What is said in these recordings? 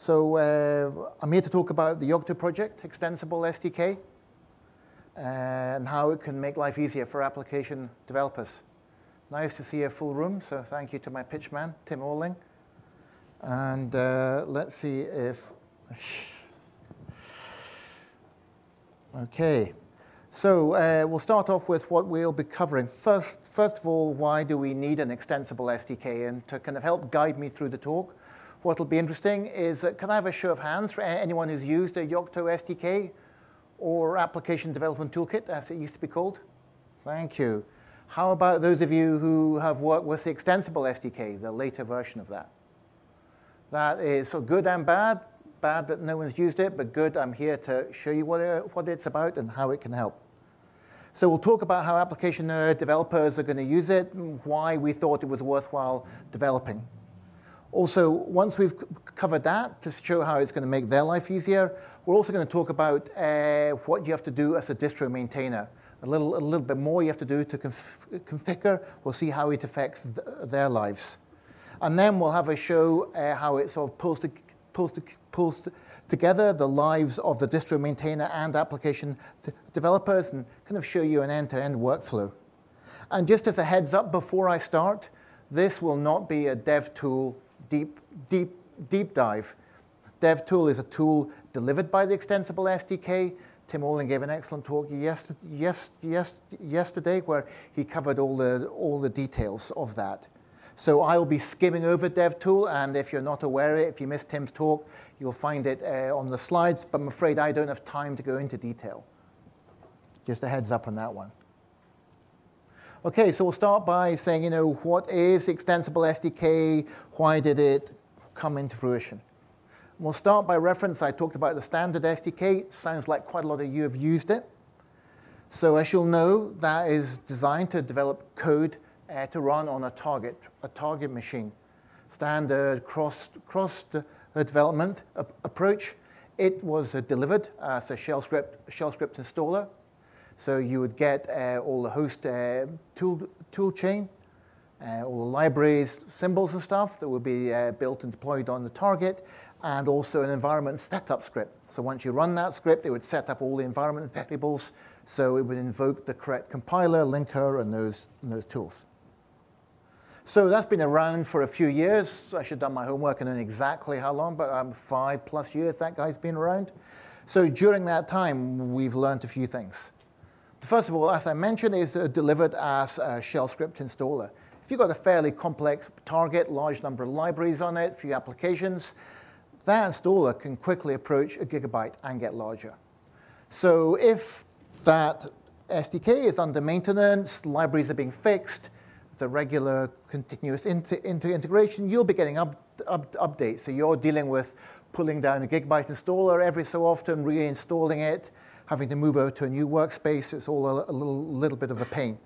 So uh, I'm here to talk about the Yocto project, Extensible SDK, and how it can make life easier for application developers. Nice to see a full room, so thank you to my pitch man, Tim Orling. And uh, let's see if, okay. So uh, we'll start off with what we'll be covering. First, first of all, why do we need an extensible SDK? And to kind of help guide me through the talk, what will be interesting is, uh, can I have a show of hands for anyone who's used a Yocto SDK or Application Development Toolkit, as it used to be called? Thank you. How about those of you who have worked with the Extensible SDK, the later version of that? That is so good and bad. Bad that no one's used it, but good, I'm here to show you what, it, what it's about and how it can help. So we'll talk about how application uh, developers are going to use it, and why we thought it was worthwhile developing. Also, once we've covered that to show how it's going to make their life easier, we're also going to talk about uh, what you have to do as a distro maintainer. A little, a little bit more you have to do to conf configure. We'll see how it affects th their lives. And then we'll have a show uh, how it sort of pulls, to, pulls, to, pulls together the lives of the distro maintainer and application developers and kind of show you an end-to-end -end workflow. And just as a heads up before I start, this will not be a dev tool deep, deep, deep dive. DevTool is a tool delivered by the Extensible SDK. Tim Orling gave an excellent talk yes, yes, yes, yesterday where he covered all the, all the details of that. So I will be skimming over DevTool, and if you're not aware of it, if you missed Tim's talk, you'll find it uh, on the slides, but I'm afraid I don't have time to go into detail. Just a heads up on that one. Okay, so we'll start by saying, you know, what is Extensible SDK? Why did it come into fruition? We'll start by reference. I talked about the standard SDK. sounds like quite a lot of you have used it. So as you'll know, that is designed to develop code uh, to run on a target, a target machine. Standard cross, cross development approach. It was uh, delivered as a shell script, shell script installer so you would get uh, all the host uh, tool, tool chain, uh, all the libraries, symbols and stuff that would be uh, built and deployed on the target, and also an environment setup script. So once you run that script, it would set up all the environment variables, so it would invoke the correct compiler, linker, and those, and those tools. So that's been around for a few years. I should have done my homework and know exactly how long, but um, five plus years that guy's been around. So during that time, we've learned a few things. First of all, as I mentioned, is uh, delivered as a shell script installer. If you've got a fairly complex target, large number of libraries on it, few applications, that installer can quickly approach a gigabyte and get larger. So if that SDK is under maintenance, libraries are being fixed, the regular continuous inter inter integration, you'll be getting up, up, updates. So you're dealing with pulling down a gigabyte installer every so often, reinstalling it, having to move over to a new workspace, it's all a, a little, little bit of a pain.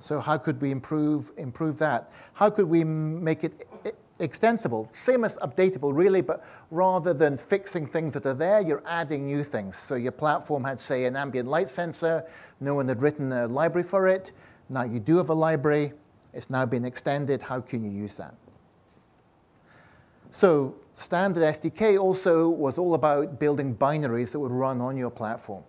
So how could we improve, improve that? How could we make it extensible? Same as updatable, really, but rather than fixing things that are there, you're adding new things. So your platform had, say, an ambient light sensor. No one had written a library for it. Now you do have a library. It's now been extended. How can you use that? So standard SDK also was all about building binaries that would run on your platform.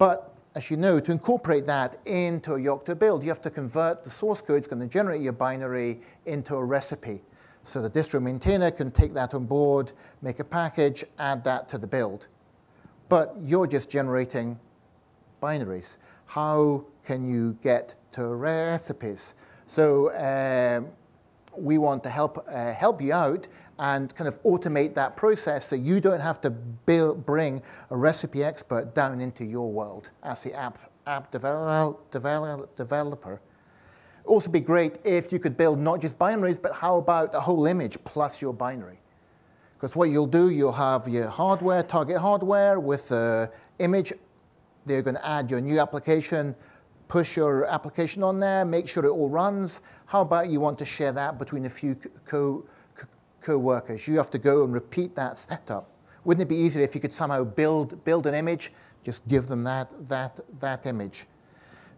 But as you know, to incorporate that into a Yocto build, you have to convert the source code that's going to generate your binary into a recipe. So the distro maintainer can take that on board, make a package, add that to the build. But you're just generating binaries. How can you get to recipes? So um, we want to help, uh, help you out and kind of automate that process so you don't have to build, bring a recipe expert down into your world as the app, app develop, develop, developer. Also be great if you could build not just binaries, but how about a whole image plus your binary? Because what you'll do, you'll have your hardware, target hardware with the image. They're going to add your new application, push your application on there, make sure it all runs. How about you want to share that between a few co co-workers. You have to go and repeat that setup. Wouldn't it be easier if you could somehow build, build an image, just give them that, that, that image?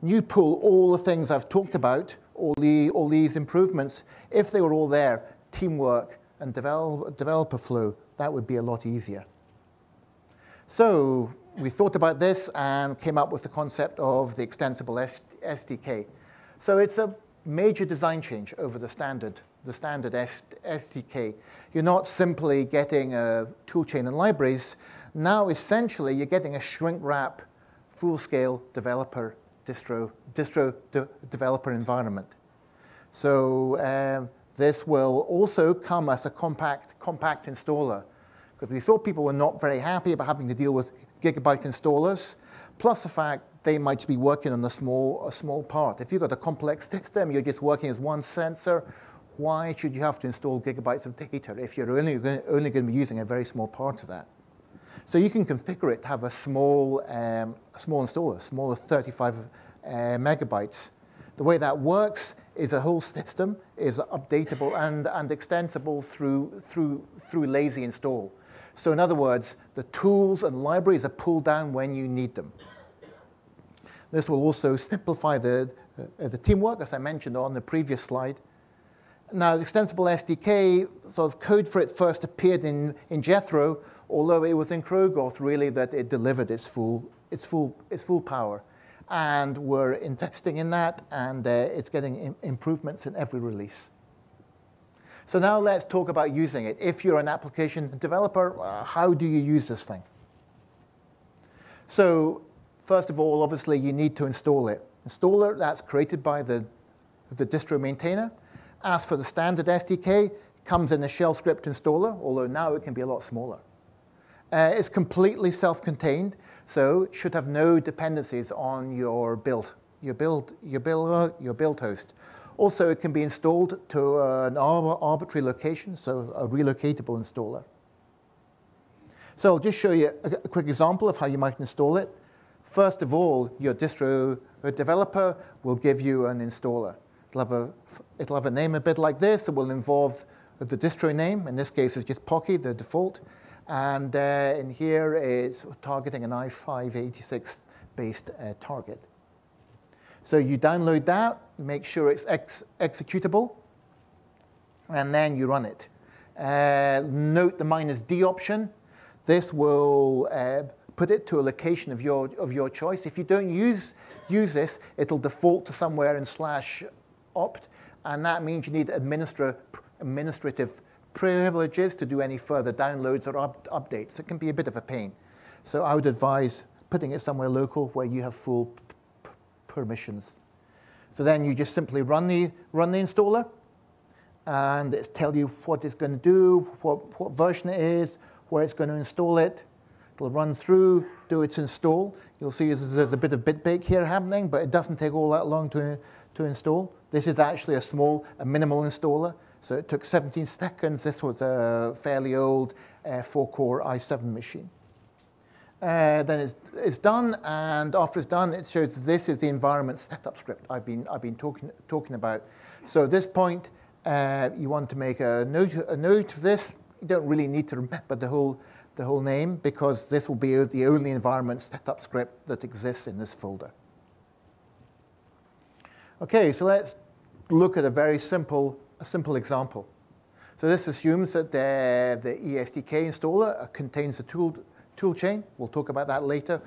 And you pull all the things I've talked about, all, the, all these improvements, if they were all there, teamwork and develop, developer flow, that would be a lot easier. So we thought about this and came up with the concept of the extensible SDK. So it's a major design change over the standard, the standard SDK. You're not simply getting a toolchain and libraries. Now, essentially, you're getting a shrink wrap, full-scale developer distro, distro de developer environment. So um, this will also come as a compact, compact installer because we thought people were not very happy about having to deal with gigabyte installers, plus the fact they might be working on a small, a small part. If you've got a complex system, you're just working as one sensor, why should you have to install gigabytes of data if you're only, only going to be using a very small part of that? So you can configure it to have a small, um, a small installer, smaller 35 uh, megabytes. The way that works is a whole system is updatable and, and extensible through, through, through lazy install. So in other words, the tools and libraries are pulled down when you need them. This will also simplify the, uh, the teamwork, as I mentioned on the previous slide. Now, the extensible SDK, sort of code for it first appeared in, in Jethro, although it was in Krogoth really that it delivered its full, its full, its full power. And we're investing in that, and uh, it's getting improvements in every release. So now let's talk about using it. If you're an application developer, uh, how do you use this thing? So first of all, obviously, you need to install it. Installer, that's created by the, the distro maintainer. As for the standard SDK, it comes in a shell script installer, although now it can be a lot smaller. Uh, it's completely self-contained, so it should have no dependencies on your build, your build, your build, your build host. Also, it can be installed to an arbitrary location, so a relocatable installer. So I'll just show you a, quick example of how you might install it. First of all, your distro developer will give you an installer. It'll have a, it'll have a name a bit like this. It will involve the distro name. In this case, it's just Poky, the default. And uh, in here is targeting an i586-based uh, target. So you download that, make sure it's ex executable, and then you run it. Uh, note the minus D option. This will uh, put it to a location of your, of your choice. If you don't use, use this, it'll default to somewhere in slash opt, and that means you need administra administrative privileges to do any further downloads or up updates. It can be a bit of a pain. So I would advise putting it somewhere local where you have full permissions. So then you just simply run the, run the installer, and it's tell you what it's going to do, what, what version it is, where it's going to install it. It'll run through, do its install. You'll see there's a bit of bitbake here happening, but it doesn't take all that long to, to install. This is actually a small, a minimal installer. So it took 17 seconds. This was a fairly old uh, four-core i7 machine. Uh, then it's, it's done, and after it's done, it shows this is the environment setup script I've been, I've been talking, talking about. So at this point, uh, you want to make a note, a note of this. You don't really need to remember the whole, the whole name because this will be the only environment setup script that exists in this folder. Okay, so let's look at a very simple, a simple example. So this assumes that the, the ESDK installer contains the tool, tool chain. We'll talk about that later,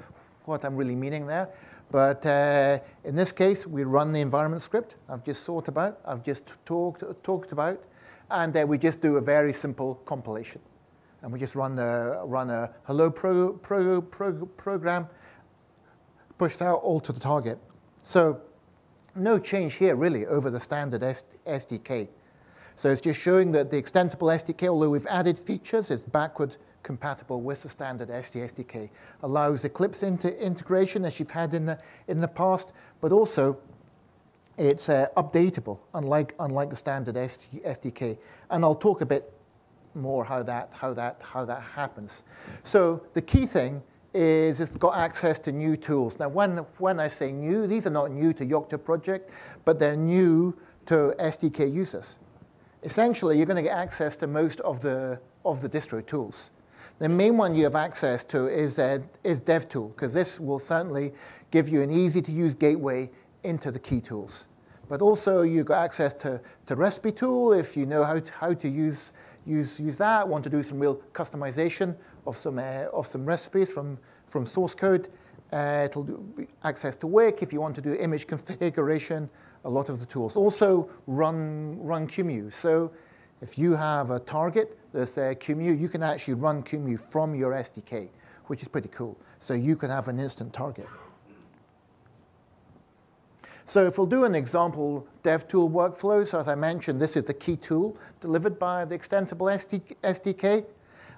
what I'm really meaning there. But uh, in this case, we run the environment script I've just thought about, I've just talked, talked about, and uh, we just do a very simple compilation. And we just run, the, run a hello pro, pro, pro, program, push that all to the target. So no change here really over the standard SDK. So it's just showing that the extensible SDK, although we've added features, is backward compatible with the standard SD SDK. Allows Eclipse integration as you've had in the, in the past, but also it's uh, updatable, unlike, unlike the standard SDK. And I'll talk a bit more how that, how that, how that happens. So the key thing is it's got access to new tools. Now, when, when I say new, these are not new to Yocto project, but they're new to SDK users. Essentially, you're going to get access to most of the, of the distro tools. The main one you have access to is, uh, is DevTool, because this will certainly give you an easy-to-use gateway into the key tools. But also, you've got access to, to Recipe Tool if you know how to, how to use, use, use that. Want to do some real customization of some, uh, of some recipes from, from source code. Uh, it'll do access to Wic if you want to do image configuration, a lot of the tools. Also run, run QEMU. So if you have a target that's a QEMU, you can actually run QEMU from your SDK, which is pretty cool. So you can have an instant target. So if we'll do an example DevTool workflow, so as I mentioned, this is the key tool delivered by the extensible SDK.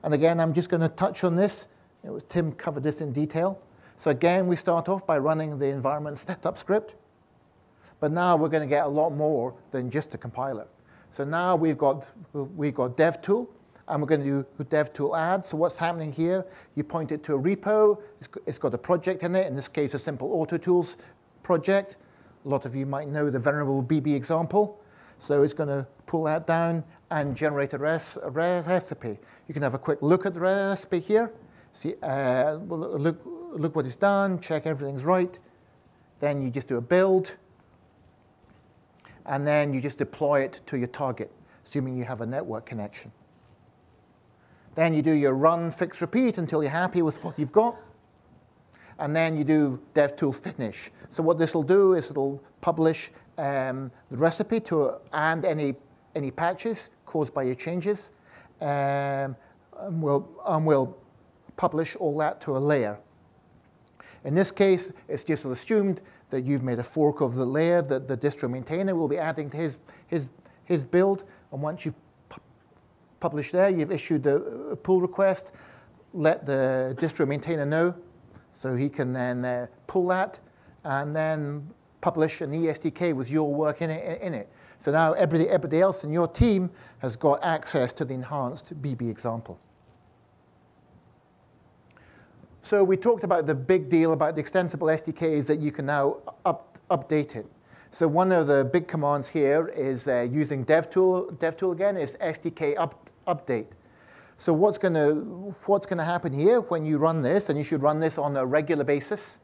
And again, I'm just going to touch on this. It was, Tim covered this in detail. So again, we start off by running the environment setup script. But now we're going to get a lot more than just a compiler. So now we've got, we've got DevTool, and we're going to do DevTool add. So what's happening here, you point it to a repo. it's got a project in it, in this case, a simple AutoTools project. A lot of you might know the venerable BB example. So it's going to pull that down and generate a, res a recipe. You can have a quick look at the recipe here. See, uh, look, look what it's done, check everything's right. Then you just do a build. And then you just deploy it to your target, assuming you have a network connection. Then you do your run, fix, repeat until you're happy with what you've got and then you do DevTool finish. So what this will do is it'll publish um, the recipe to and any any patches caused by your changes, um, and we'll and we'll publish all that to a layer. In this case, it's just assumed that you've made a fork of the layer that the distro maintainer will be adding to his his his build, and once you've published there, you've issued a, a pull request. Let the distro maintainer know so he can then uh, pull that and then publish an ESDK with your work in it. In it. So now everybody, everybody else in your team has got access to the enhanced BB example. So we talked about the big deal about the extensible SDK is that you can now up, update it. So one of the big commands here is uh, using DevTool. DevTool again is SDK up, update. So what's going to what's going to happen here when you run this, and you should run this on a regular basis.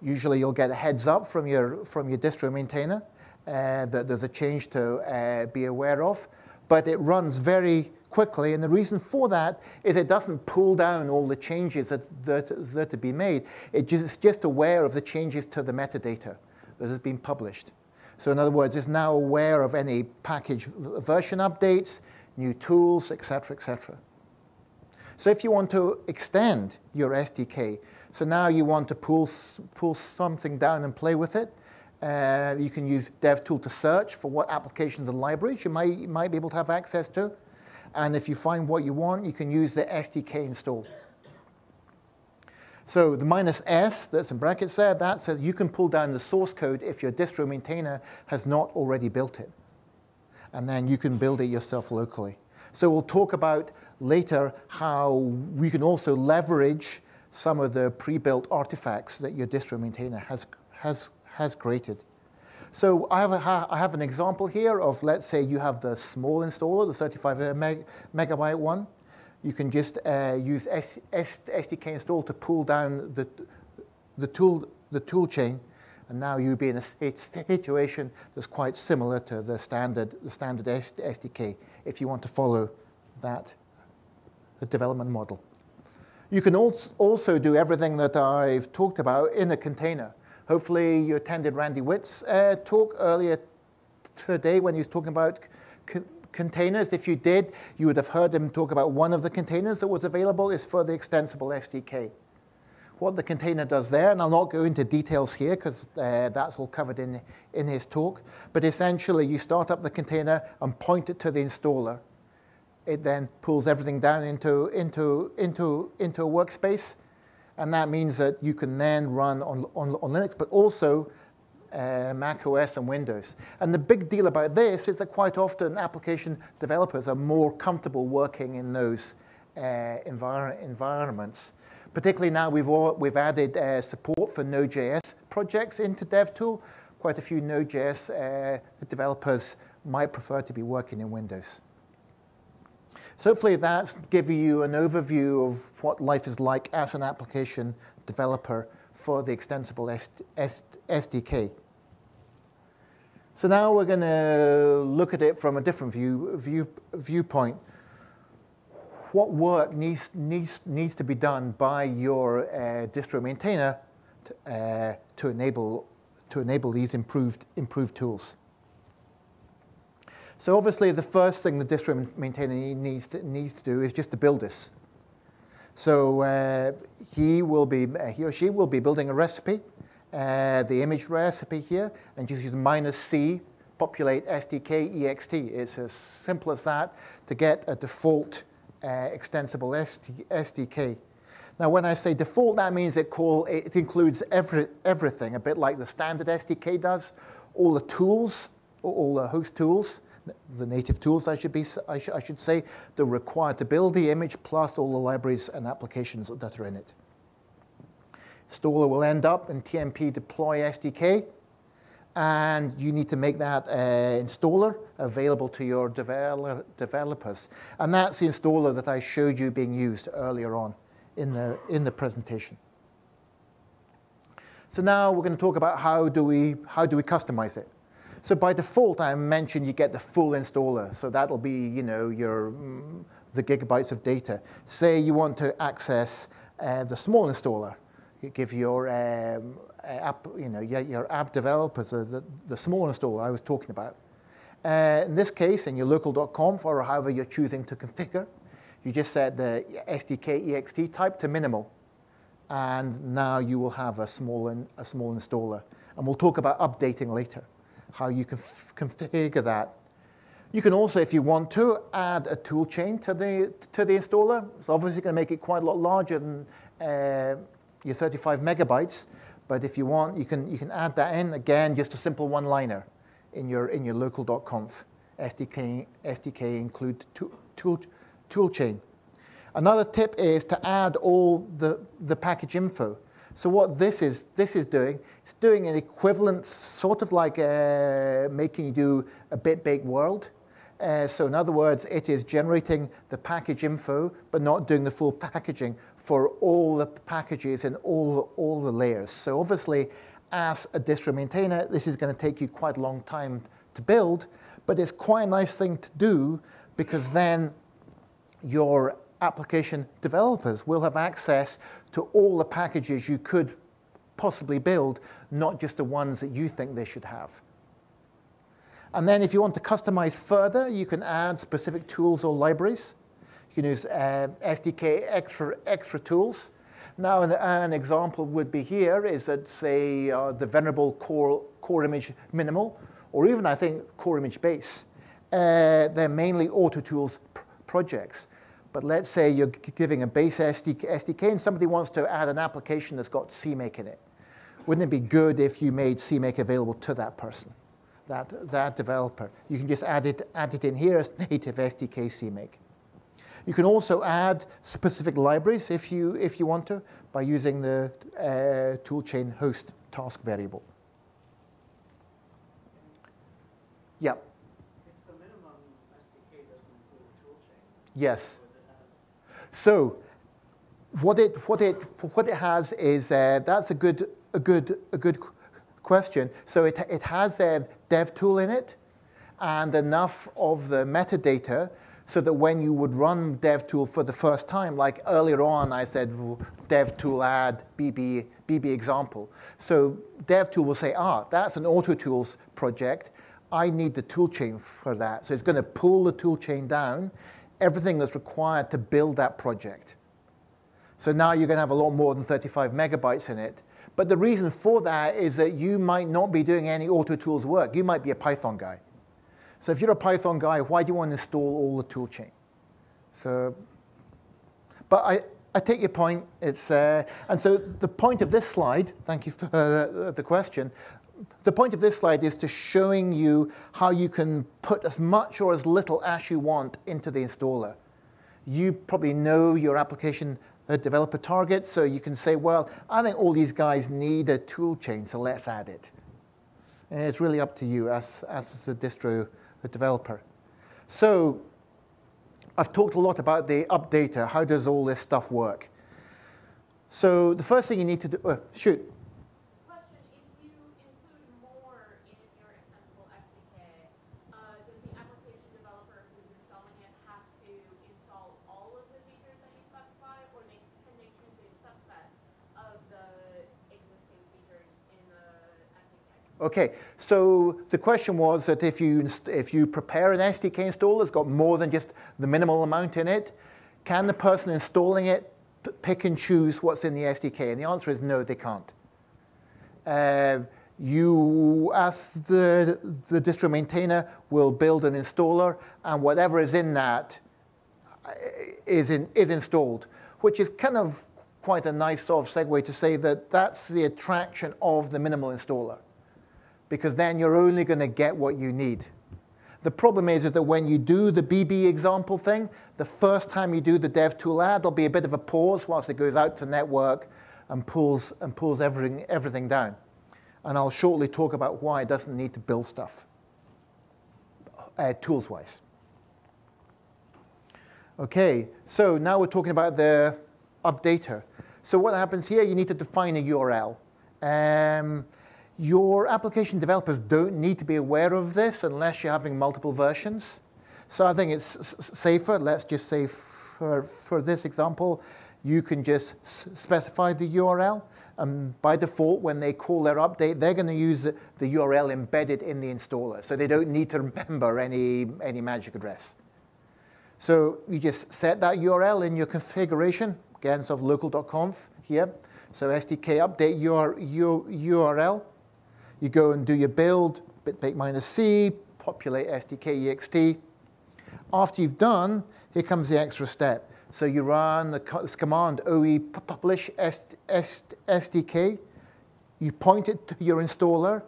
Usually, you'll get a heads up from your from your distro maintainer uh, that there's a change to uh, be aware of. But it runs very quickly, and the reason for that is it doesn't pull down all the changes that that, that to be made. It just, it's just aware of the changes to the metadata that has been published. So in other words, it's now aware of any package version updates, new tools, etc., etc. So if you want to extend your SDK, so now you want to pull, pull something down and play with it, uh, you can use DevTool to search for what applications and libraries you might, you might be able to have access to. And if you find what you want, you can use the SDK install. So the minus S that's in brackets there, that says you can pull down the source code if your distro maintainer has not already built it. And then you can build it yourself locally. So we'll talk about later how we can also leverage some of the pre-built artifacts that your distro maintainer has, has, has created. So I have, a, I have an example here of, let's say you have the small installer, the 35 meg, megabyte one. You can just uh, use S, S, SDK install to pull down the, the, tool, the tool chain, and now you'll be in a situation that's quite similar to the standard, the standard SDK if you want to follow that development model. You can also do everything that I've talked about in a container. Hopefully you attended Randy Witt's uh, talk earlier today when he was talking about containers. If you did, you would have heard him talk about one of the containers that was available is for the extensible SDK. What the container does there, and I'll not go into details here because uh, that's all covered in, in his talk, but essentially you start up the container and point it to the installer it then pulls everything down into, into, into, into a workspace. And that means that you can then run on, on, on Linux, but also uh, Mac OS and Windows. And the big deal about this is that quite often application developers are more comfortable working in those uh, envir environments. Particularly now we've, all, we've added uh, support for Node.js projects into DevTool. Quite a few Node.js uh, developers might prefer to be working in Windows. So hopefully that's giving you an overview of what life is like as an application developer for the extensible SDK. So now we're going to look at it from a different view, view, viewpoint. what work needs, needs, needs to be done by your uh, distro maintainer to, uh, to, enable, to enable these improved, improved tools. So obviously the first thing the distro maintainer needs to, needs to do is just to build this. So uh, he will be, he or she will be building a recipe, uh, the image recipe here, and just use minus C, populate SDK ext. It's as simple as that to get a default uh, extensible SDK. Now, when I say default, that means it, call, it includes every, everything, a bit like the standard SDK does, all the tools, all the host tools, the native tools, I should, be, I, sh I should say, are required to build the image, plus all the libraries and applications that are in it. Installer will end up in TMP deploy SDK, and you need to make that uh, installer available to your develop developers. And that's the installer that I showed you being used earlier on in the, in the presentation. So now we're going to talk about how do we, how do we customize it. So by default, I mentioned you get the full installer. So that'll be, you know, your, mm, the gigabytes of data. Say you want to access uh, the small installer. You give your um, app, you know, your, your app developers the, the small installer I was talking about. Uh, in this case, in your local.conf or however you're choosing to configure, you just set the SDK ext type to minimal. And now you will have a small, in, a small installer. And we'll talk about updating later how you can configure that. You can also, if you want to, add a toolchain to the, to the installer. It's obviously going to make it quite a lot larger than uh, your 35 megabytes. But if you want, you can, you can add that in. Again, just a simple one-liner in your, in your local.conf. SDK, SDK include tool, tool, toolchain. Another tip is to add all the, the package info. So what this is, this is doing, it's doing an equivalent, sort of like uh, making you do a bit baked world. Uh, so in other words, it is generating the package info, but not doing the full packaging for all the packages and all, all the layers. So obviously, as a distro maintainer, this is going to take you quite a long time to build, but it's quite a nice thing to do because then your application developers will have access to all the packages you could possibly build, not just the ones that you think they should have. And then if you want to customize further, you can add specific tools or libraries. You can use uh, SDK extra, extra tools. Now, an, an, example would be here is that, say, uh, the venerable core, core image minimal, or even, I think, core image base. Uh, they're mainly auto tools pr projects. But let's say you're giving a base SDK and somebody wants to add an application that's got CMake in it. Wouldn't it be good if you made CMake available to that person, that, that developer? You can just add it, add it in here as native SDK CMake. You can also add specific libraries if you, if you want to by using the uh, toolchain host task variable. Yeah. Yes. So what it, what it, what it has is, uh, that's a good, a good, a good question. So it, it has a dev tool in it and enough of the metadata so that when you would run DevTool for the first time, like earlier on I said DevTool add BB, BB example. So DevTool will say, ah, that's an auto tools project. I need the toolchain for that. So it's going to pull the toolchain down everything that's required to build that project. So now you're going to have a lot more than 35 megabytes in it. But the reason for that is that you might not be doing any auto tools work. You might be a Python guy. So if you're a Python guy, why do you want to install all the toolchain? So, but I, I take your point. It's, uh, and so the point of this slide, thank you for uh, the question, the point of this slide is to showing you how you can put as much or as little as you want into the installer. You probably know your application uh, developer target, so you can say, well, I think all these guys need a tool chain, so let's add it. And it's really up to you as, as a distro a developer. So I've talked a lot about the updater. How does all this stuff work? So the first thing you need to do, uh, shoot. Okay, so the question was that if you, if you prepare an SDK installer that's got more than just the minimal amount in it, can the person installing it pick and choose what's in the SDK? And the answer is no, they can't. Uh, you, as the, the distro maintainer, will build an installer, and whatever is in that uh, in, is installed, which is kind of quite a nice sort of segue to say that that's the attraction of the minimal installer because then you're only going to get what you need. The problem is, is that when you do the BB example thing, the first time you do the DevTool add, there'll be a bit of a pause whilst it goes out to network and pulls, and pulls everything, everything down. And I'll shortly talk about why it doesn't need to build stuff, uh, tools-wise. Okay, so now we're talking about the updater. So what happens here, you need to define a URL. Um, your application developers don't need to be aware of this unless you're having multiple versions. So I think it's safer. Let's just say for, for this example, you can just specify the URL. And by default, when they call their update, they're going to use the, URL embedded in the installer. So they don't need to remember any, any magic address. So you just set that URL in your configuration, again, of local.conf here. So SDK update your, your URL. You go and do your build, bitbake minus C, populate SDK ext. After you've done, here comes the extra step. So you run the command OE publish SDK. You point it to your installer,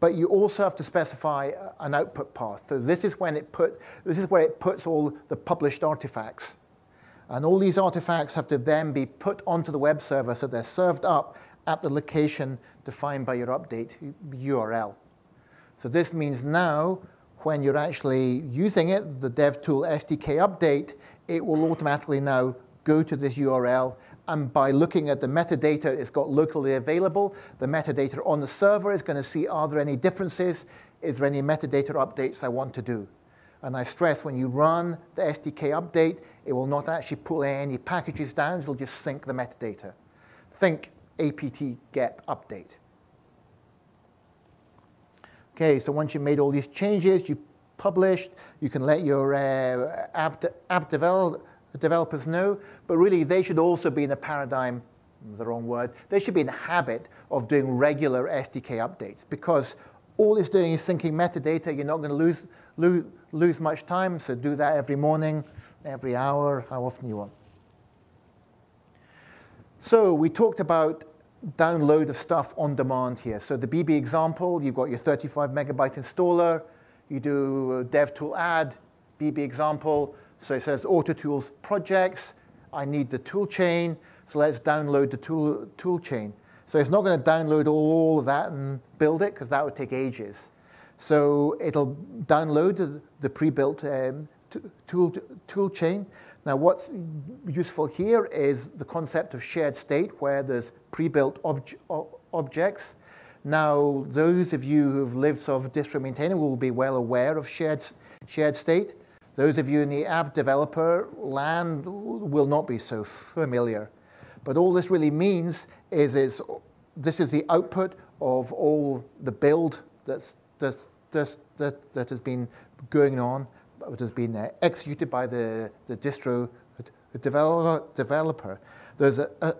but you also have to specify an output path. So this is when it put, this is where it puts all the published artifacts. And all these artifacts have to then be put onto the web server so they're served up at the location defined by your update URL. So this means now when you're actually using it, the DevTool SDK update, it will automatically now go to this URL and by looking at the metadata it's got locally available, the metadata on the server is going to see are there any differences, is there any metadata updates I want to do. And I stress when you run the SDK update, it will not actually pull any packages down, it'll just sync the metadata. Think apt get update. Okay, so once you've made all these changes, you've published, you can let your uh, app, de app develop, developers know, but really they should also be in a paradigm, the wrong word, they should be in the habit of doing regular SDK updates because all it's doing is syncing metadata. You're not going to lose, lose, lose much time, so do that every morning, every hour, how often you want. So we talked about download of stuff on demand here. So the BB example, you've got your 35 megabyte installer, you do DevTool add, BB example, so it says AutoTools projects, I need the tool chain, so let's download the tool, tool chain. So it's not going to download all of that and build it, because that would take ages. So it'll download the, the pre-built um, tool, tool chain, now what's useful here is the concept of shared state where there's pre-built ob objects. Now those of you who've lived sort of distro maintainer will be well aware of shared, shared state. Those of you in the app developer land will not be so familiar. But all this really means is, is this is the output of all the build that's, that's, that's, that, that has been going on that has been uh, executed by the, the distro developer, developer. There's a, a,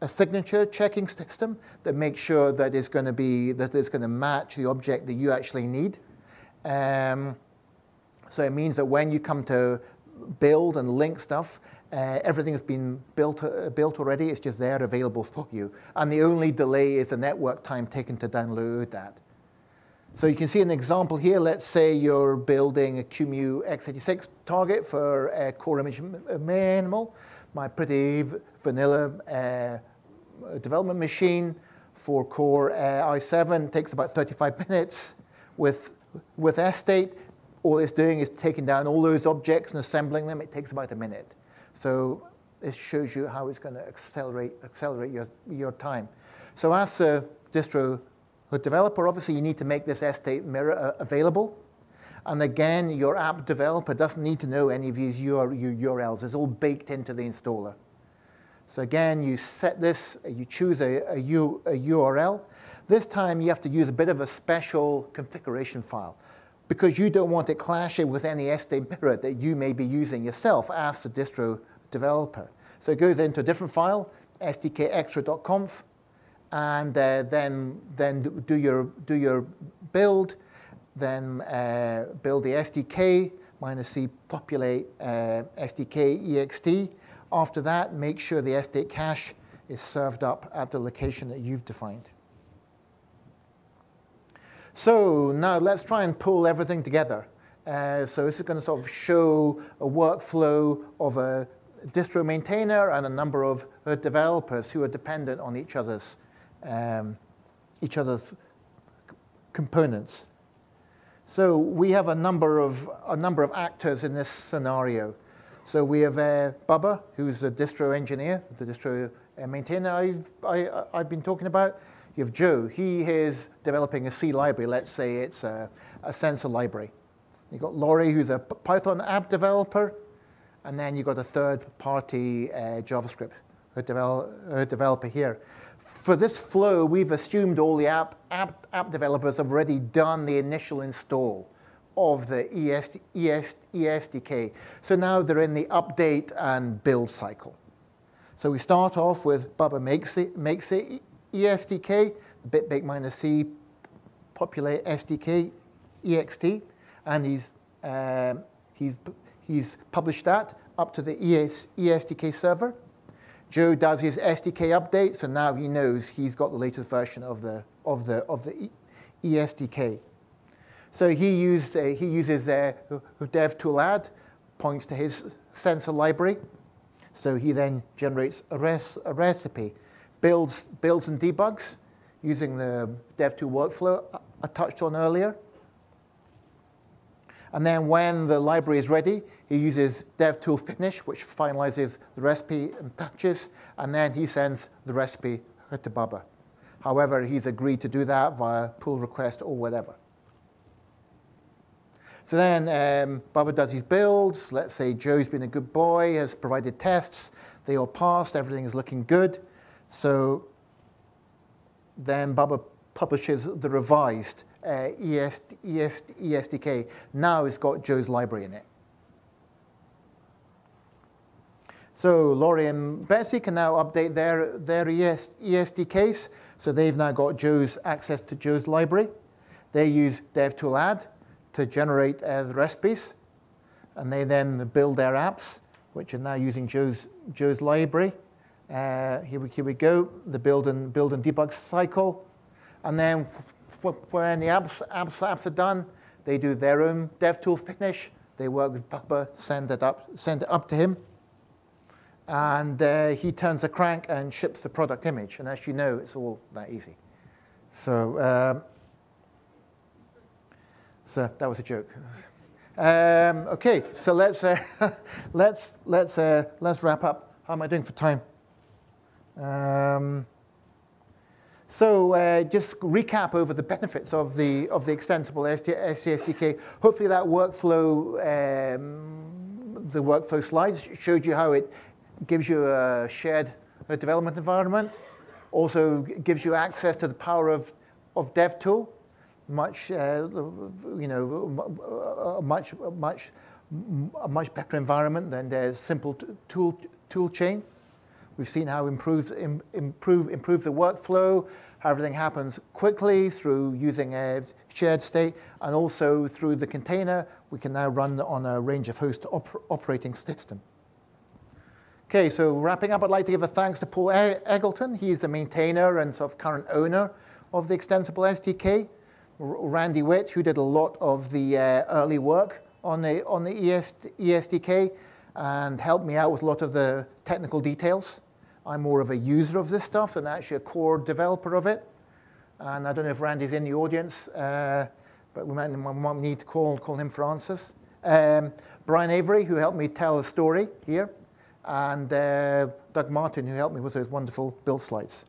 a, signature checking system that makes sure that it's going to be that it's going to match the object that you actually need. Um, so it means that when you come to build and link stuff, uh, everything has been built, uh, built already. It's just there available for you. And the only delay is the network time taken to download that. So you can see an example here. Let's say you're building a QEMU x86 target for a core image minimal, my pretty vanilla uh, development machine for core uh, i7 takes about 35 minutes. With, with SState, all it's doing is taking down all those objects and assembling them. It takes about a minute. So this shows you how it's going to accelerate, accelerate your, your time. So as a distro a developer, obviously, you need to make this SState mirror uh, available. And again, your app developer doesn't need to know any of these URLs. It's all baked into the installer. So again, you set this, you choose a, a, U, a URL. This time you have to use a bit of a special configuration file because you don't want it clashing with any SDMirror that you may be using yourself as the distro developer. So it goes into a different file, sdkextra.conf, and uh, then, then do, your, do your build, then uh, build the SDK, minus C populate uh, SDK ext. After that, make sure the state cache is served up at the location that you've defined. So now let's try and pull everything together. Uh, so this is going to sort of show a workflow of a distro maintainer and a number of developers who are dependent on each other's, um, each other's components. So we have a number of, a number of actors in this scenario. So we have uh, Bubba, who's a distro engineer, the distro uh, maintainer I've, I, I've been talking about. You have Joe. He is developing a C library. Let's say it's a, a sensor library. You've got Laurie, who's a Python app developer. And then you've got a third-party uh, JavaScript devel developer here. For this flow, we've assumed all the app, app, app developers have already done the initial install of the ESD, ESD, ESDK. So now they're in the update and build cycle. So we start off with Bubba makes it, makes it ESDK, the bitbake minus C populate SDK ext, and he's, um, he's, he's published that up to the ES, ESDK server. Joe does his SDK updates, and now he knows he's got the latest version of the, of the, of the ESDK. So he, used, he uses uh, dev-tool-add, points to his sensor library. So he then generates a, res a recipe builds, builds and debugs using the dev-tool workflow I touched on earlier. And then when the library is ready, he uses dev-tool finish, which finalizes the recipe and patches, and then he sends the recipe to Bubba. However, he's agreed to do that via pull request or whatever. So then um, Bubba does his builds. Let's say Joe's been a good boy, has provided tests. They all passed, everything is looking good. So then Bubba publishes the revised uh, ES, ES, ESDK. Now it's got Joe's library in it. So Laurie and Betsy can now update their, their ES, ESDKs. So they've now got Joe's access to Joe's library. They use dev-tool-add to generate uh, the recipes. And they then build their apps, which are now using Joe's, Joe's library. Uh, here, we, here we go, the build and, build and debug cycle. And then when the apps, apps, apps are done, they do their own dev tool finish. They work with Bubba, send it up, send it up to him. And uh, he turns the crank and ships the product image. And as you know, it's all that easy. So, um, so that was a joke. Um, okay, so let's, uh, let's, let's, uh, let's wrap up. How am I doing for time? Um, so uh, just recap over the benefits of the, of the extensible SDK. Hopefully that workflow, um, the workflow slides showed you how it gives you a shared development environment, also gives you access to the power of, of DevTool, much, uh, you know, much, much, a much better environment than the simple tool, tool chain. We've seen how improve, improve, improve the workflow, how everything happens quickly through using a shared state, and also through the container, we can now run on a range of host op operating system. Okay, so wrapping up, I'd like to give a thanks to Paul Eggleton. He's the maintainer and sort of current owner of the extensible SDK. Randy Witt, who did a lot of the uh, early work on the, on the ES, ESDK and helped me out with a lot of the technical details. I'm more of a user of this stuff than actually a core developer of it. And I don't know if Randy's in the audience, uh, but we might, might, need to call, call him Francis. Um, Brian Avery, who helped me tell the story here, and uh, Doug Martin, who helped me with those wonderful build slides.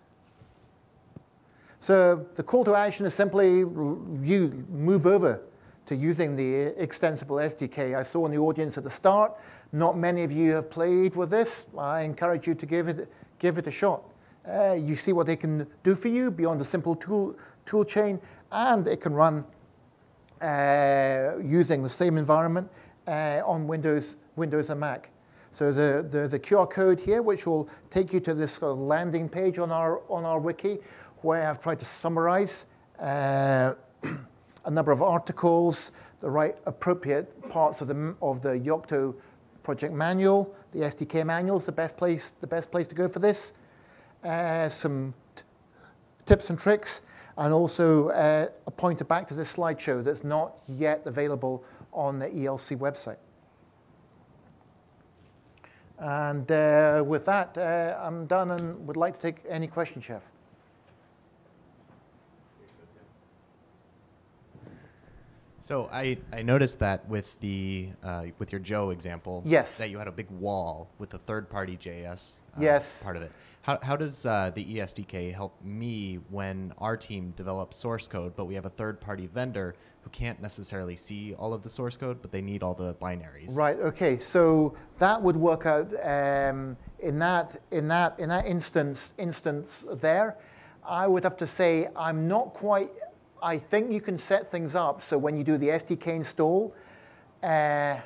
So the call to action is simply you move over to using the extensible SDK. I saw in the audience at the start, not many of you have played with this. I encourage you to give it, give it a shot. Uh, you see what they can do for you beyond a simple tool, tool chain, and it can run uh, using the same environment uh, on Windows, Windows and Mac. So the, there's a QR code here which will take you to this sort of landing page on our, on our wiki where I've tried to summarize uh, a number of articles, the right appropriate parts of the, of the Yocto project manual. The SDK manual is the best place, the best place to go for this. Uh, some tips and tricks, and also uh, a pointer back to this slideshow that's not yet available on the ELC website. And uh, with that, uh, I'm done and would like to take any questions, Chef. So I, I noticed that with the uh, with your Joe example, yes, that you had a big wall with a third-party JS uh, yes. part of it. How, how does uh, the ESDK help me when our team develops source code, but we have a third-party vendor who can't necessarily see all of the source code, but they need all the binaries? Right. Okay. So that would work out um, in that in that in that instance instance there. I would have to say I'm not quite I think you can set things up so when you do the SDK install, uh,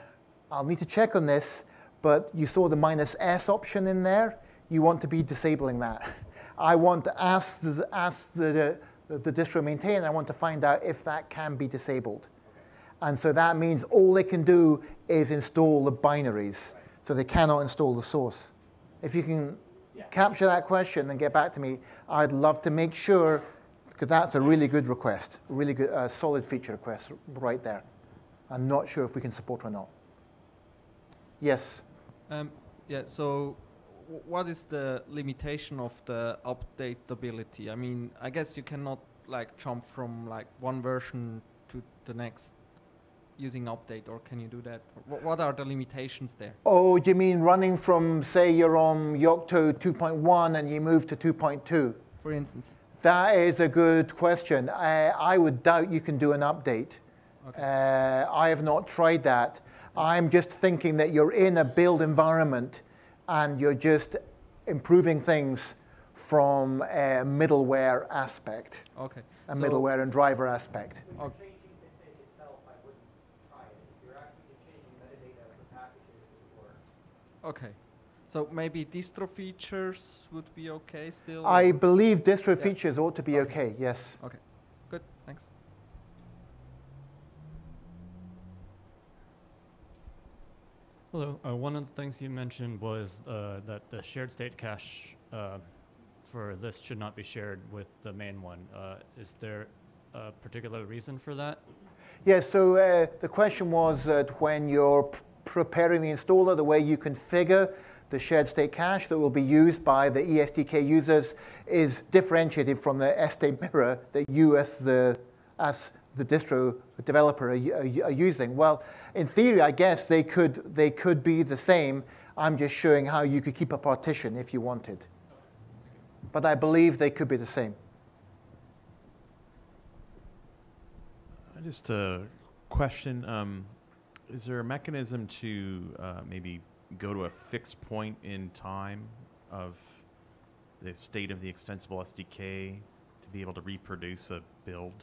I'll need to check on this, but you saw the minus S option in there. You want to be disabling that. I want to ask the, ask the, the, the distro maintainer, I want to find out if that can be disabled. And so that means all they can do is install the binaries. So they cannot install the source. If you can yeah. capture that question and get back to me, I'd love to make sure because that's a really good request, really good, uh, solid feature request right there. I'm not sure if we can support or not. Yes? Um, yeah, so what is the limitation of the updatability? I mean, I guess you cannot like jump from like one version to the next using update, or can you do that? what are the limitations there? Oh, do you mean running from, say, you're on Yocto 2.1 and you move to 2.2? For instance. That is a good question. I, I would doubt you can do an update. Okay. Uh, I have not tried that. I'm just thinking that you're in a build environment and you're just improving things from a middleware aspect. Okay. A so middleware and driver aspect. Okay. Okay. So maybe distro features would be okay still? I believe distro yeah. features ought to be okay. okay, yes. Okay, good, thanks. Hello, uh, one of the things you mentioned was uh, that the shared state cache uh, for this should not be shared with the main one. Uh, is there a particular reason for that? Yes, yeah, so uh, the question was that when you're preparing the installer, the way you configure the shared state cache that will be used by the ESDK users is differentiated from the state mirror that you as the, as the distro developer are, are, are, using. Well, in theory, I guess they could, they could be the same. I'm just showing how you could keep a partition if you wanted. But I believe they could be the same. Just a question. Um, is there a mechanism to uh, maybe go to a fixed point in time of the state of the extensible SDK to be able to reproduce a build?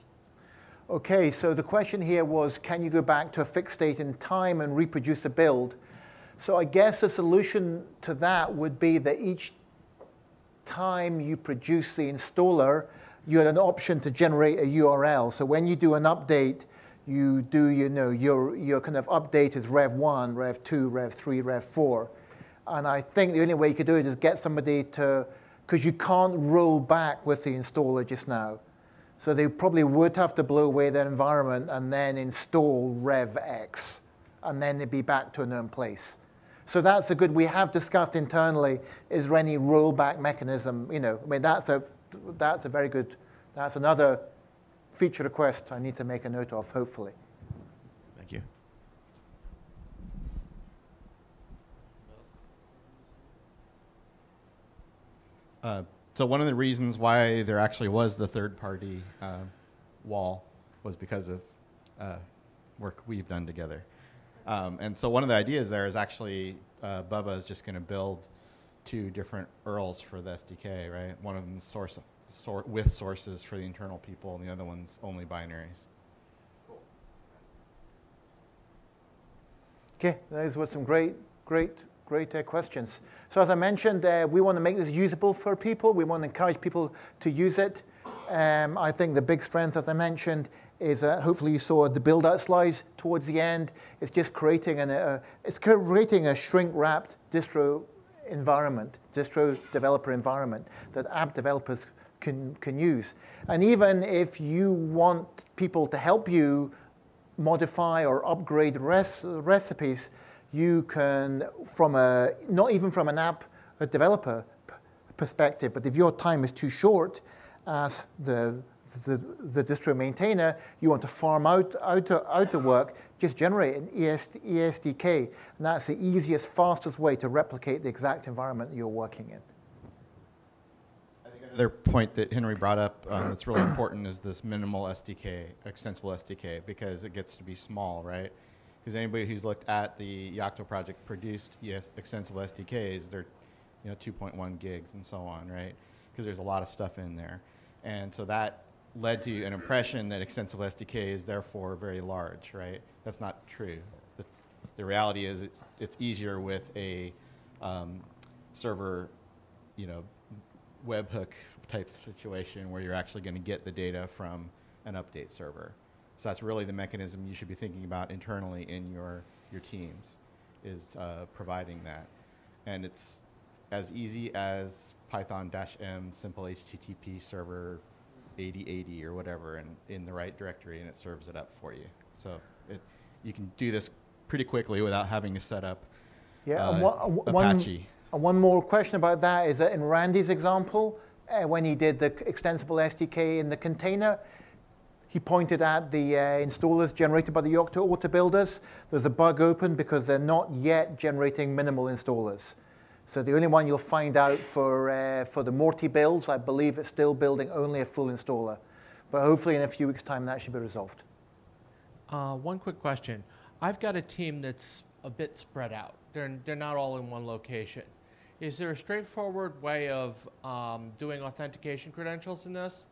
Okay, so the question here was, can you go back to a fixed state in time and reproduce a build? So I guess the solution to that would be that each time you produce the installer, you had an option to generate a URL. So when you do an update, you do, you know, your, your kind of update is Rev 1, Rev 2, Rev 3, Rev 4. And I think the only way you could do it is get somebody to, because you can't roll back with the installer just now. So they probably would have to blow away their environment and then install Rev X, and then they'd be back to a known place. So that's a good, we have discussed internally, is there any rollback mechanism, you know, I mean, that's a, that's a very good, that's another feature request I need to make a note of, hopefully. Thank you. Uh, so one of the reasons why there actually was the third-party uh, wall was because of uh, work we've done together. Um, and so one of the ideas there is actually uh, Bubba is just going to build two different URLs for the SDK, right? One of them is source, with sources for the internal people, and the other one's only binaries. Okay, those were some great, great, great uh, questions. So as I mentioned, uh, we want to make this usable for people. We want to encourage people to use it. Um, I think the big strength, as I mentioned, is uh, hopefully you saw the build-out slides towards the end. It's just creating an, uh, it's creating a shrink-wrapped distro environment, distro developer environment that app developers can, can use. And even if you want people to help you modify or upgrade res recipes, you can, from a, not even from an app developer perspective, but if your time is too short as the, the, the distro maintainer, you want to farm out, out, out the work, just generate an ESD, ESDK. And that's the easiest, fastest way to replicate the exact environment you're working in. Another point that Henry brought up um, that's really important is this minimal SDK, extensible SDK, because it gets to be small, right? Because anybody who's looked at the Yocto project produced ES, extensible SDKs, they're you know 2.1 gigs and so on, right? Because there's a lot of stuff in there, and so that led to an impression that extensible SDK is therefore very large, right? That's not true. The, the reality is it, it's easier with a um, server, you know, webhook type situation where you're actually going to get the data from an update server. So that's really the mechanism you should be thinking about internally in your, your teams is uh, providing that. And it's as easy as python-m simple HTTP server 8080 or whatever and in the right directory and it serves it up for you. So it, you can do this pretty quickly without having to set up Yeah, uh, one, Apache. One, one more question about that is that in Randy's example, uh, when he did the extensible SDK in the container, he pointed at the uh, installers generated by the Yocto auto builders. There's a bug open because they're not yet generating minimal installers. So the only one you'll find out for, uh, for the Morty builds, I believe it's still building only a full installer. But hopefully in a few weeks' time that should be resolved. Uh, one quick question. I've got a team that's a bit spread out. They're, they're not all in one location. Is there a straightforward way of um, doing authentication credentials in this?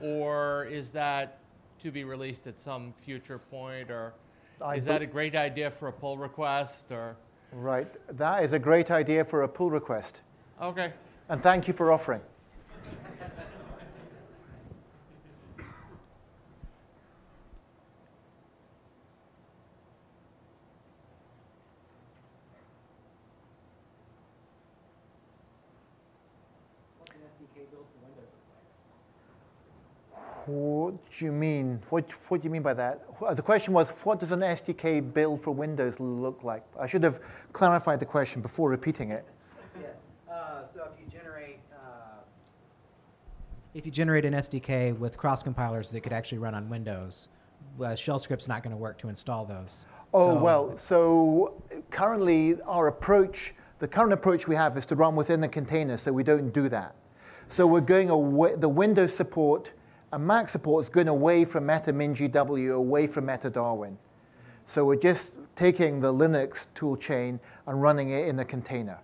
Or is that to be released at some future point? Or I is that a great idea for a pull request? Or Right, that is a great idea for a pull request. okay, And thank you for offering. What do you mean? What, what do you mean by that? The question was, what does an SDK build for Windows look like? I should have clarified the question before repeating it. Yes. Uh, so if you generate uh, if you generate an SDK with cross compilers that could actually run on Windows, uh, shell script's not going to work to install those. Oh, So- well, so currently our approach, the current approach we have is to run within the container, so we don't do that. So we're going away, the Windows support and Mac support is going away from MetaMinGW, away from MetaDarwin. So we're just taking the Linux tool chain and running it in a container.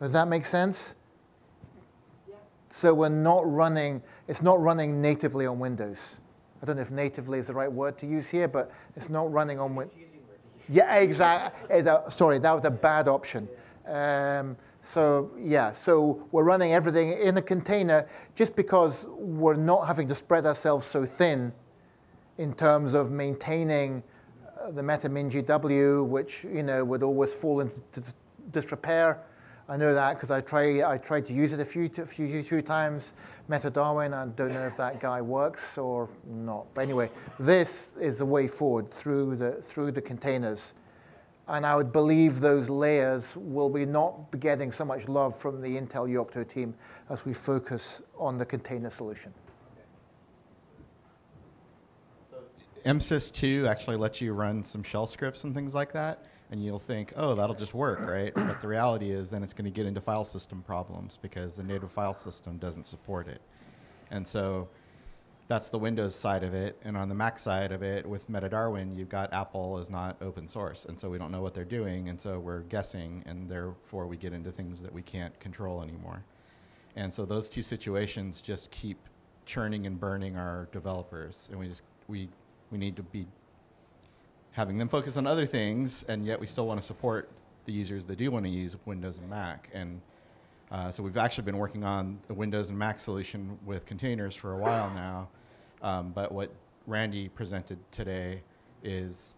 Does that make sense? Yeah. So we're not running, it's not running natively on Windows. I don't know if natively is the right word to use here, but it's not running on Windows. Yeah, exactly. Sorry, that was a bad option. Um, so yeah, so we're running everything in a container just because we're not having to spread ourselves so thin in terms of maintaining uh, the MetaMinGW, which you know would always fall into disrepair. I know that because I try I tried to use it a few a few, few times. MetaDarwin, I don't know if that guy works or not. But anyway, this is the way forward through the through the containers. And I would believe those layers will be not getting so much love from the Intel Yocto team as we focus on the container solution. MSys2 actually lets you run some shell scripts and things like that, and you'll think, oh, that'll just work, right? But the reality is then it's going to get into file system problems because the native file system doesn't support it. And so that's the Windows side of it. And on the Mac side of it, with MetaDarwin, you've got Apple is not open source. And so we don't know what they're doing. And so we're guessing. And therefore, we get into things that we can't control anymore. And so those two situations just keep churning and burning our developers. And we just, we, we need to be having them focus on other things. And yet we still want to support the users that do want to use Windows and Mac. And uh, so we've actually been working on the Windows and Mac solution with containers for a while now. Um, but what Randy presented today is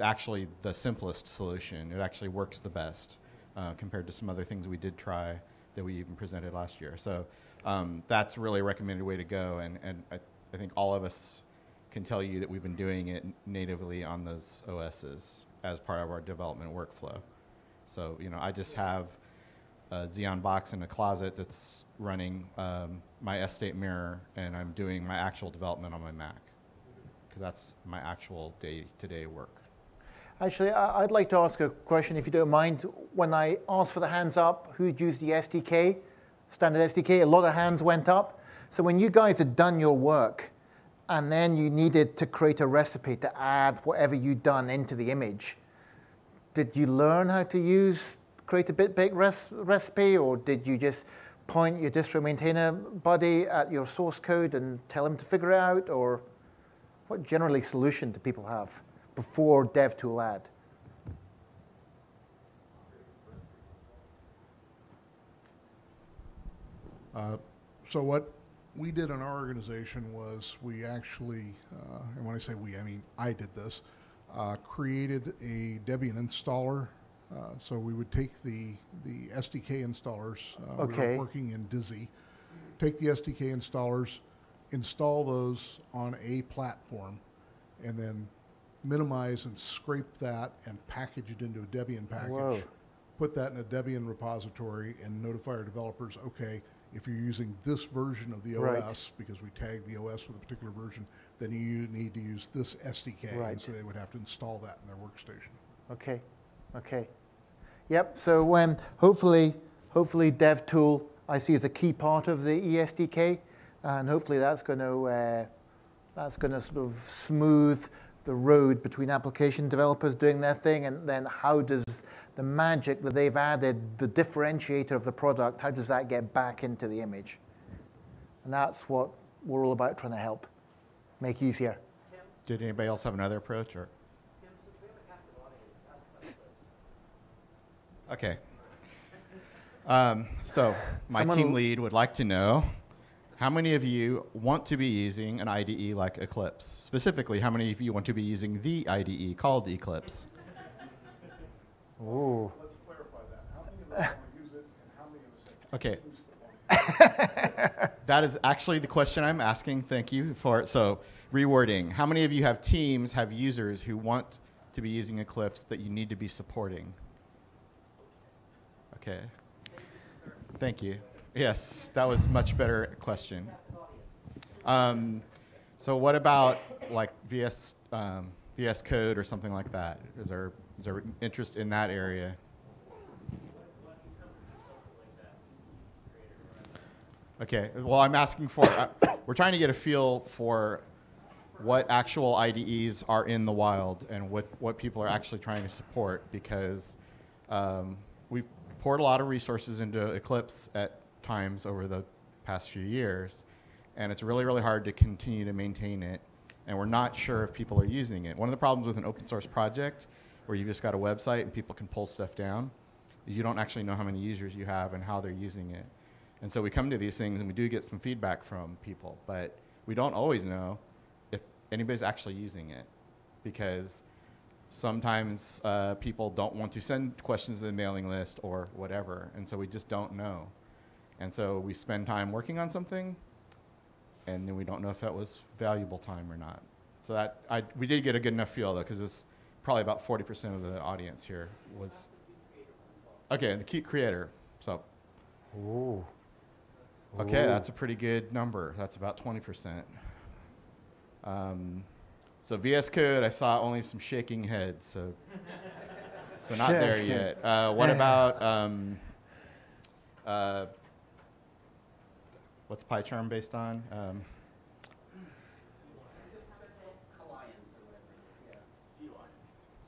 actually the simplest solution. It actually works the best uh, compared to some other things we did try that we even presented last year. So um, that's really a recommended way to go. And, and I, I think all of us can tell you that we've been doing it natively on those OSs as part of our development workflow. So, you know, I just have a Xeon box in a closet that's running um, my S-State mirror, and I'm doing my actual development on my Mac, because that's my actual day-to-day work. Actually, I'd like to ask a question, if you don't mind. When I asked for the hands up, who'd used the SDK, standard SDK, a lot of hands went up. So when you guys had done your work, and then you needed to create a recipe to add whatever you'd done into the image, did you learn how to use create a bitbake res recipe, or did you just point your distro maintainer buddy at your source code and tell him to figure it out, or what generally solution do people have before DevTool add? Uh, so what we did in our organization was we actually, uh, and when I say we, I mean I did this, uh, created a Debian installer. Uh, so we would take the, the SDK installers, uh, we Okay. were working in Dizzy, take the SDK installers, install those on a platform, and then minimize and scrape that and package it into a Debian package. Whoa. Put that in a Debian repository and notify our developers, okay, if you're using this version of the Right. OS, because we tag the OS with a particular version, then you need to use this SDK. Right. And so they would have to install that in their workstation. Okay, okay. Yep, so um, hopefully, hopefully DevTool I see as a key part of the ESDK, and hopefully that's going to uh, that's going to sort of smooth the road between application developers doing their thing, and then how does the magic that they've added, the differentiator of the product, how does that get back into the image? And that's what we're all about trying to help make easier. Did anybody else have another approach, or? Okay. Um, so my Someone team lead would like to know how many of you want to be using an IDE like Eclipse? Specifically, how many of you want to be using the IDE called Eclipse? Ooh. Let's clarify that. How many of us want to use it and how many of us have Okay. that is actually the question I'm asking. Thank you for it. So, rewording. How many of you have teams, have users who want to be using Eclipse that you need to be supporting? Okay. Thank you. Yes, that was much better question. Um, so what about like VS um, VS Code or something like that? Is there is there interest in that area? Okay. Well, I'm asking for. Uh, we're trying to get a feel for what actual IDEs are in the wild and what what people are actually trying to support because um, poured a lot of resources into Eclipse at times over the past few years, and it's really really hard to continue to maintain it, and we're not sure if people are using it. One of the problems with an open source project where you've just got a website and people can pull stuff down, you don't actually know how many users you have and how they're using it. And so we come to these things and we do get some feedback from people, but we don't always know if anybody's actually using it because sometimes uh, people don't want to send questions to the mailing list or whatever, and so we just don't know. And so we spend time working on something, and then we don't know if that was valuable time or not. So that I, we did get a good enough feel though, because it's probably about 40% of the audience here was. Okay, the Qt Creator. So Ooh. Okay, Ooh. that's a pretty good number. That's about 20%. Um, so VS Code, I saw only some shaking heads. So, so not there yet. Uh, what about um, uh, what's PyCharm based on? Um,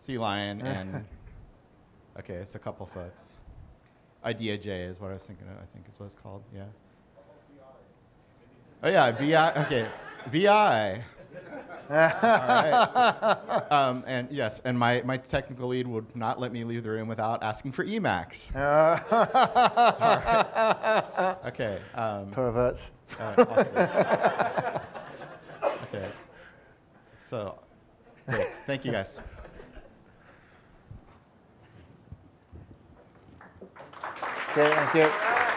CLion and okay, it's a couple folks. Idea J is what I was thinking. Of, I think is what it's called. Yeah. Oh yeah, VI. Okay, VI. All right. Um, and yes, and my, my technical lead would not let me leave the room without asking for Emacs. Right. Okay. Um, Perverts. right, awesome. okay. So, great. Thank you guys. Okay, thank you.